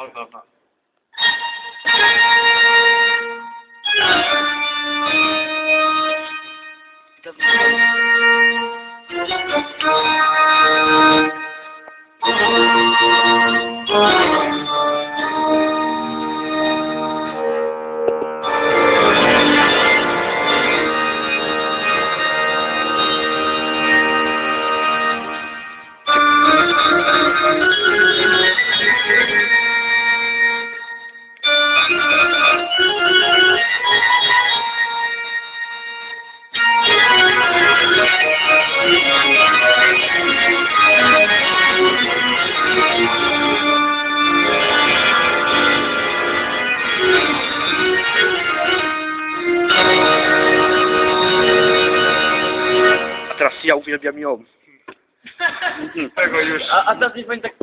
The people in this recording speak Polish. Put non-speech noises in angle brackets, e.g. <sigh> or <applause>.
ہاں ہاں ہاں۔ Teraz ja uwielbiam ją. <laughs> Tego już. A, a teraz nie powiem tak